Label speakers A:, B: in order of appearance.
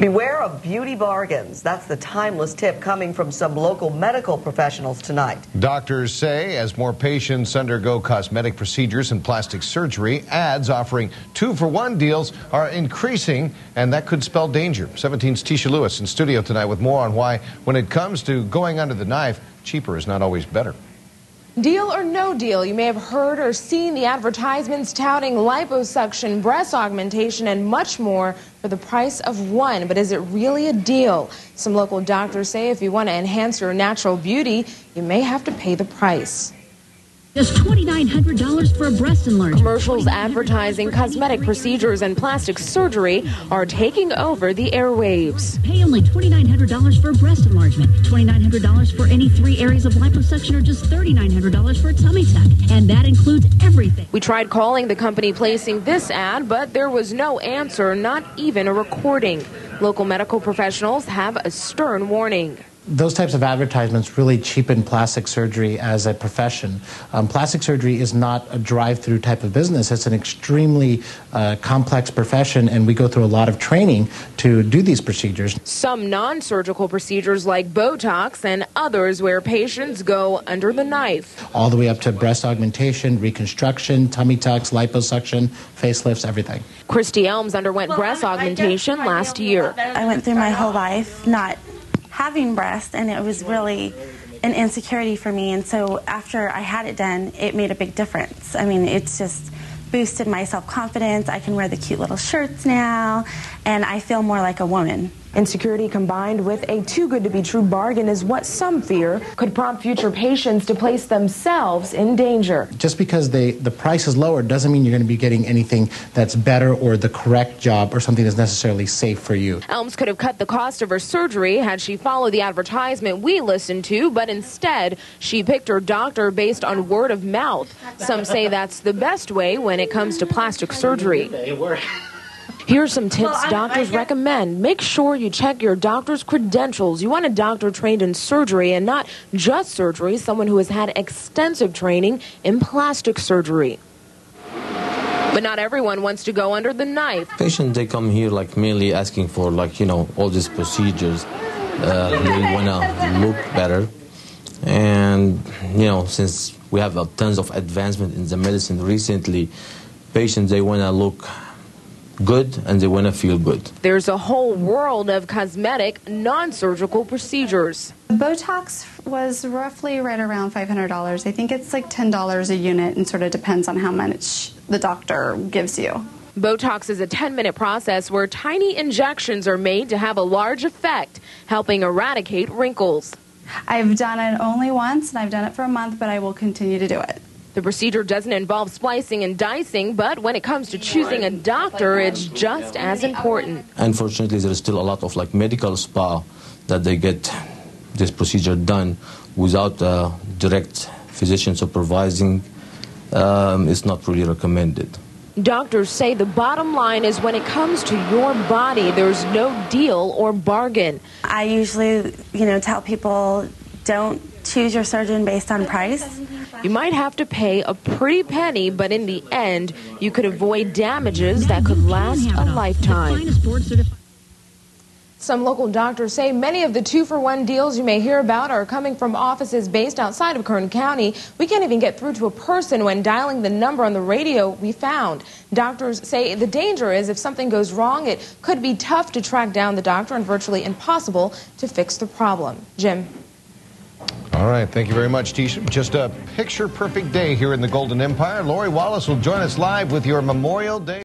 A: Beware of beauty bargains. That's the timeless tip coming from some local medical professionals tonight.
B: Doctors say as more patients undergo cosmetic procedures and plastic surgery, ads offering two for one deals are increasing, and that could spell danger. 17's Tisha Lewis in studio tonight with more on why, when it comes to going under the knife, cheaper is not always better.
C: Deal or no deal, you may have heard or seen the advertisements touting liposuction, breast augmentation, and much more for the price of one. But is it really a deal? Some local doctors say if you want to enhance your natural beauty, you may have to pay the price.
D: Just $2,900 for a breast enlargement.
C: Commercials advertising cosmetic procedures and plastic surgery are taking over the airwaves.
D: Pay only $2,900 for a breast enlargement, $2,900 for any three areas of liposuction, or just $3,900 for a tummy tuck. And that includes everything.
C: We tried calling the company placing this ad, but there was no answer, not even a recording. Local medical professionals have a stern warning
E: those types of advertisements really cheapen plastic surgery as a profession. Um, plastic surgery is not a drive-through type of business. It's an extremely uh, complex profession, and we go through a lot of training to do these procedures.
C: Some non-surgical procedures like Botox and others where patients go under the knife.
E: All the way up to breast augmentation, reconstruction, tummy tucks, liposuction, facelifts, everything.
C: Christy Elms underwent well, breast augmentation last year.
F: I went through my whole life not having breast, and it was really an insecurity for me. And so after I had it done, it made a big difference. I mean, it's just boosted my self confidence. I can wear the cute little shirts now, and I feel more like a woman.
C: Insecurity combined with a too good to be true bargain is what some fear could prompt future patients to place themselves in danger.
E: Just because they, the price is lower doesn't mean you're going to be getting anything that's better or the correct job or something that's necessarily safe for you.
C: Elms could have cut the cost of her surgery had she followed the advertisement we listened to, but instead she picked her doctor based on word of mouth. Some say that's the best way when it comes to plastic surgery. Here are some tips well, doctors I, I recommend. Make sure you check your doctor's credentials. You want a doctor trained in surgery and not just surgery, someone who has had extensive training in plastic surgery. But not everyone wants to go under the knife.
G: Patients, they come here like mainly asking for like, you know, all these procedures. Uh, they want to look better. And, you know, since we have uh, tons of advancement in the medicine recently, patients, they want to look good and they want to feel good.
C: There's a whole world of cosmetic, non surgical procedures.
H: Botox was roughly right around $500. I think it's like $10 a unit and sort of depends on how much the doctor gives you.
C: Botox is a 10 minute process where tiny injections are made to have a large effect, helping eradicate wrinkles.
H: I've done it only once and I've done it for a month, but I will continue to do it.
C: The procedure doesn't involve splicing and dicing, but when it comes to choosing a doctor, it's just as important.
G: Unfortunately, there is still a lot of like medical spa that they get this procedure done without a direct physician supervising. Um, it's not really recommended.
C: Doctors say the bottom line is when it comes to your body, there's no deal or bargain.
F: I usually, you know, tell people don't choose your surgeon based on price.
C: You might have to pay a pretty penny, but in the end, you could avoid damages that could last a lifetime. Some local doctors say many of the two for one deals you may hear about are coming from offices based outside of Kern County. We can't even get through to a person when dialing the number on the radio we found. Doctors say the danger is if something goes wrong, it could be tough to track down the doctor and virtually impossible to fix the problem. Jim.
B: All right, thank you very much, Tisha. Just a picture perfect day here in the Golden Empire. Lori Wallace will join us live with your Memorial Day.